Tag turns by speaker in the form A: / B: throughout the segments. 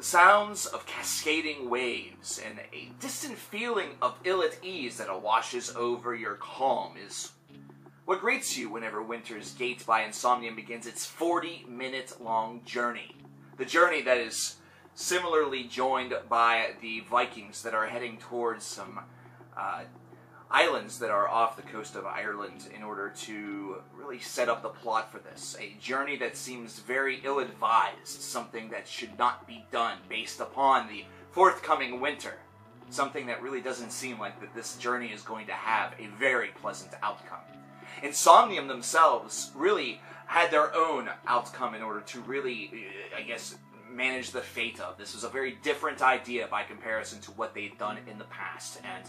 A: The sounds of cascading waves and a distant feeling of ill at ease that washes over your calm is what greets you whenever Winter's Gate by Insomnium begins its 40 minute long journey. The journey that is similarly joined by the Vikings that are heading towards some uh, islands that are off the coast of Ireland in order to really set up the plot for this. A journey that seems very ill advised, something that should not be done based upon the forthcoming winter. Something that really doesn't seem like that this journey is going to have a very pleasant outcome. Insomnium themselves really had their own outcome in order to really, uh, I guess, manage the fate of. This was a very different idea by comparison to what they'd done in the past. And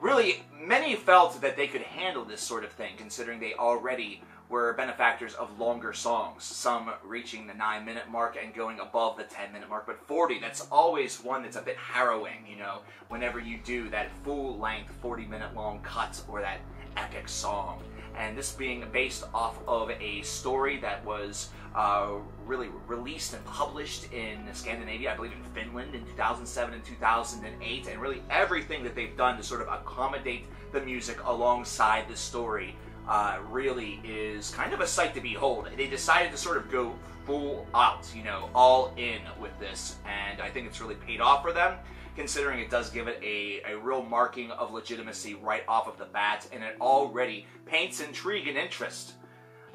A: really, many felt that they could handle this sort of thing, considering they already were benefactors of longer songs, some reaching the 9 minute mark and going above the 10 minute mark. But 40, that's always one that's a bit harrowing, you know, whenever you do that full length 40 minute long cut or that epic song. And this being based off of a story that was uh, really released and published in Scandinavia, I believe in Finland in 2007 and 2008, and really everything that they've done to sort of accommodate the music alongside the story uh, really is kind of a sight to behold. They decided to sort of go full out, you know, all in with this, and I think it's really paid off for them considering it does give it a, a real marking of legitimacy right off of the bat, and it already paints intrigue and interest.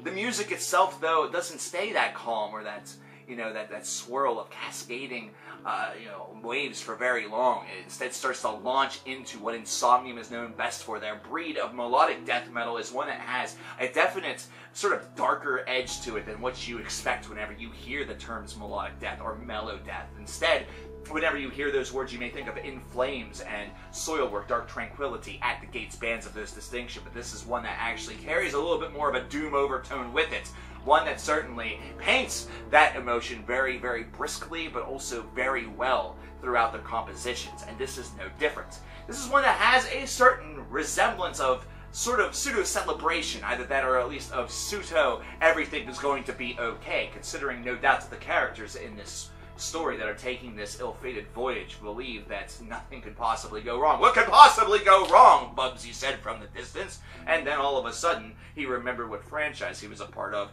A: The music itself, though, doesn't stay that calm or that you know that that swirl of cascading uh, you know waves for very long. It instead starts to launch into what Insomnium is known best for. Their breed of melodic death metal is one that has a definite sort of darker edge to it than what you expect whenever you hear the terms melodic death or mellow death. Instead, whenever you hear those words, you may think of In Flames and Soilwork, Dark Tranquillity, At the Gates bands of those distinction, but this is one that actually carries a little bit more of a doom overtone with it. One that certainly paints that emotion very, very briskly, but also very well throughout their compositions, and this is no different. This is one that has a certain resemblance of sort of pseudo celebration, either that or at least of pseudo everything is going to be okay, considering no doubt that the characters in this story that are taking this ill-fated voyage believe that nothing could possibly go wrong. What could possibly go wrong? Bugsy said from the distance, and then all of a sudden he remembered what franchise he was a part of.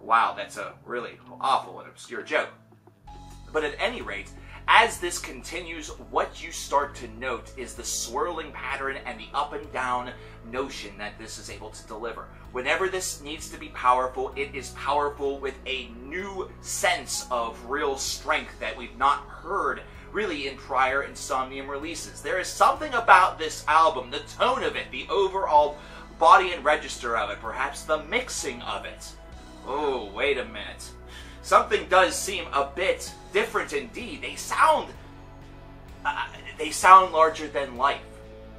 A: Wow, that's a really awful and obscure joke. But at any rate, as this continues, what you start to note is the swirling pattern and the up and down notion that this is able to deliver. Whenever this needs to be powerful, it is powerful with a new sense of real strength that we've not heard really in prior Insomnium releases. There is something about this album, the tone of it, the overall body and register of it, perhaps the mixing of it. Oh, wait a minute something does seem a bit different indeed. They sound, uh, they sound larger than life.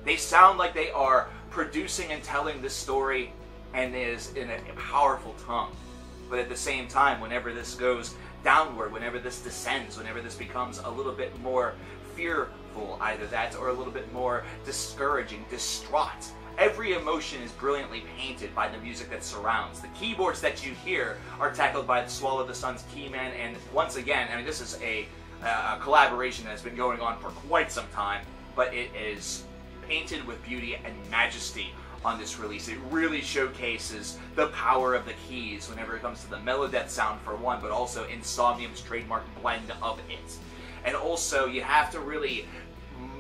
A: They sound like they are producing and telling this story and is in a powerful tongue. But at the same time, whenever this goes downward, whenever this descends, whenever this becomes a little bit more fearful, either that or a little bit more discouraging, distraught, Every emotion is brilliantly painted by the music that surrounds. The keyboards that you hear are tackled by the Swallow the Sun's Keyman, and once again, I mean, this is a, a collaboration that has been going on for quite some time, but it is painted with beauty and majesty on this release. It really showcases the power of the keys whenever it comes to the melodeath sound for one, but also Insomnium's trademark blend of it. And also, you have to really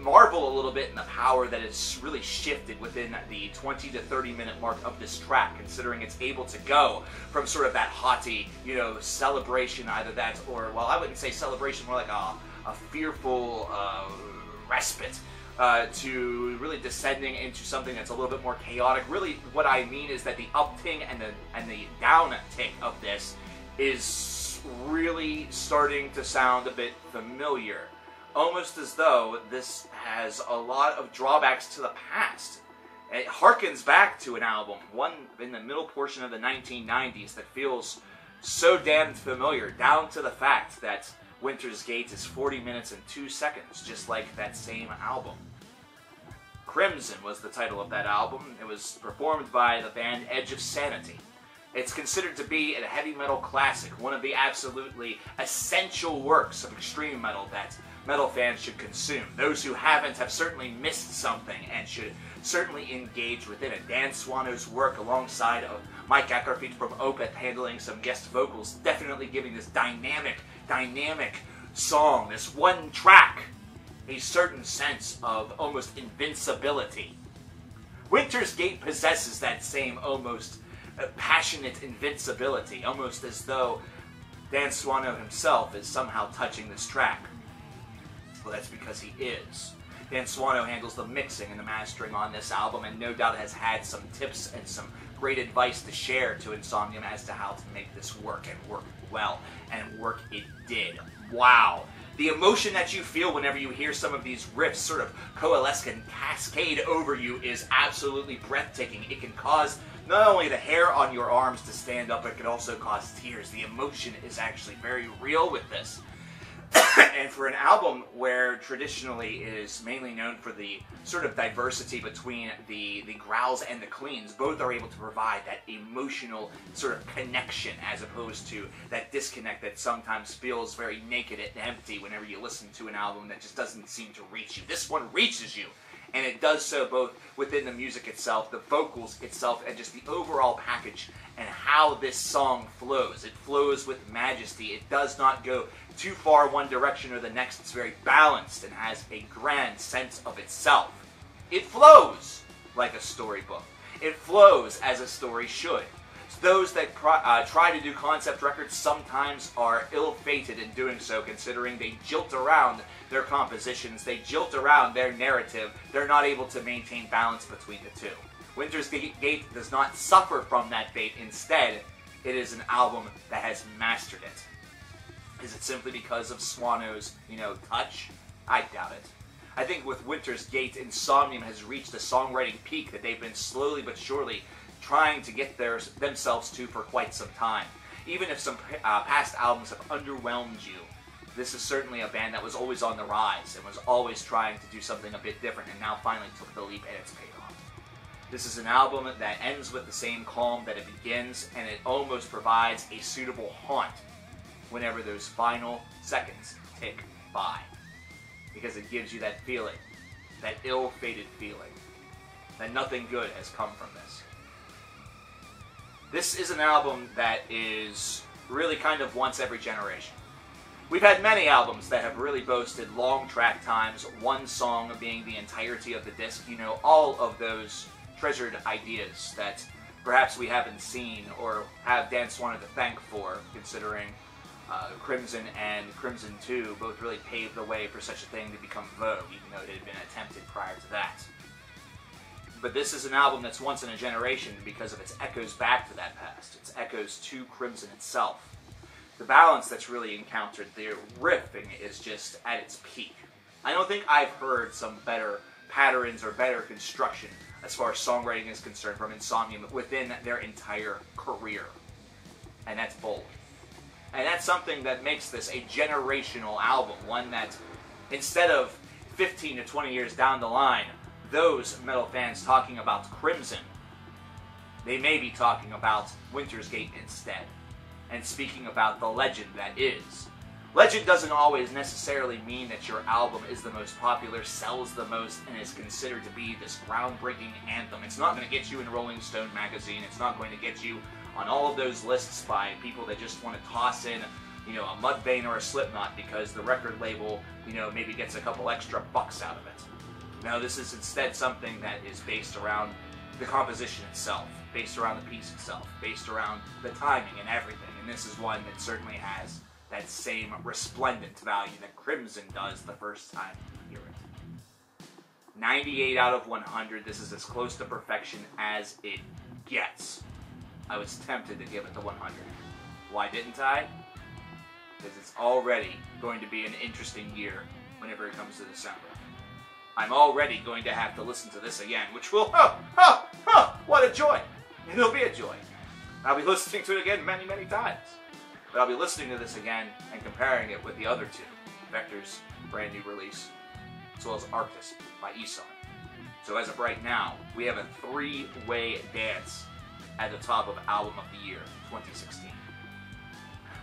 A: marvel a little bit in the power that is really shifted within the 20 to 30 minute mark of this track, considering it's able to go from sort of that haughty, you know, celebration, either that or, well, I wouldn't say celebration, more like a, a fearful uh, respite. Uh, to really descending into something that's a little bit more chaotic. Really, what I mean is that the upting and the and the down tick of this is really starting to sound a bit familiar almost as though this has a lot of drawbacks to the past. It harkens back to an album, one in the middle portion of the 1990s, that feels so damned familiar, down to the fact that Winter's Gate is 40 minutes and 2 seconds, just like that same album. Crimson was the title of that album. It was performed by the band Edge of Sanity. It's considered to be a heavy metal classic, one of the absolutely essential works of extreme metal that metal fans should consume. Those who haven't have certainly missed something and should certainly engage within it. Dan Swano's work alongside of Mike Åkerfeldt from Opeth handling some guest vocals, definitely giving this dynamic, dynamic song, this one track, a certain sense of almost invincibility. Winter's Gate possesses that same almost uh, passionate invincibility, almost as though Dan Swano himself is somehow touching this track. Well, that's because he is. Dan Swano handles the mixing and the mastering on this album, and no doubt has had some tips and some great advice to share to Insomnium as to how to make this work and work well. And work it did. Wow. The emotion that you feel whenever you hear some of these riffs sort of coalesce and cascade over you is absolutely breathtaking. It can cause not only the hair on your arms to stand up, but it can also cause tears. The emotion is actually very real with this. and for an album where traditionally is mainly known for the sort of diversity between the, the growls and the cleans, both are able to provide that emotional sort of connection as opposed to that disconnect that sometimes feels very naked and empty whenever you listen to an album that just doesn't seem to reach you. This one reaches you and it does so both within the music itself, the vocals itself, and just the overall package and how this song flows. It flows with majesty. It does not go too far one direction or the next. It's very balanced and has a grand sense of itself. It flows like a storybook. It flows as a story should. Those that uh, try to do concept records sometimes are ill-fated in doing so, considering they jilt around their compositions, they jilt around their narrative, they're not able to maintain balance between the two. Winter's Gate does not suffer from that fate. Instead, it is an album that has mastered it. Is it simply because of Swano's, you know, touch? I doubt it. I think with Winter's Gate, Insomnium has reached a songwriting peak that they've been slowly but surely trying to get their, themselves to for quite some time. Even if some uh, past albums have underwhelmed you, this is certainly a band that was always on the rise and was always trying to do something a bit different and now finally took the leap and it's paid off. This is an album that ends with the same calm that it begins and it almost provides a suitable haunt whenever those final seconds tick by. Because it gives you that feeling, that ill-fated feeling, that nothing good has come from this. This is an album that is really kind of once every generation. We've had many albums that have really boasted long track times, one song being the entirety of the disc, you know, all of those treasured ideas that perhaps we haven't seen or have Dan Swano to thank for, considering uh, Crimson and Crimson 2 both really paved the way for such a thing to become Vogue, even though it had been attempted prior to that. But this is an album that's once in a generation because of its echoes back to that past, its echoes to Crimson itself the balance that's really encountered, the riffing is just at its peak. I don't think I've heard some better patterns or better construction as far as songwriting is concerned from Insomnium within their entire career. And that's bold. And that's something that makes this a generational album, one that instead of 15 to 20 years down the line, those metal fans talking about Crimson, they may be talking about Winter's Gate instead and speaking about the legend that is. Legend doesn't always necessarily mean that your album is the most popular, sells the most, and is considered to be this groundbreaking anthem. It's not going to get you in Rolling Stone magazine. It's not going to get you on all of those lists by people that just want to toss in, you know, a Mudvayne or a Slipknot because the record label, you know, maybe gets a couple extra bucks out of it. No, this is instead something that is based around the composition itself, based around the piece itself, based around the timing and everything and this is one that certainly has that same resplendent value that Crimson does the first time you hear it. 98 out of 100, this is as close to perfection as it gets. I was tempted to give it the 100. Why didn't I? Because it's already going to be an interesting year whenever it comes to December. I'm already going to have to listen to this again, which will, oh, oh, oh, what a joy! It'll be a joy. I'll be listening to it again many, many times. But I'll be listening to this again and comparing it with the other two. Vektor's brand new release, as well as Arktis by Ihsahn. So as of right now, we have a three-way dance at the top of Album of the Year 2016.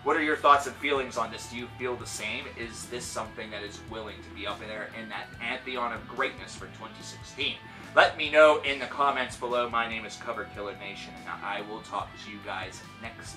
A: What are your thoughts and feelings on this? Do you feel the same? Is this something that is willing to be up in there in that pantheon of greatness for 2016? Let me know in the comments below. My name is Cover Killer Nation, and I will talk to you guys next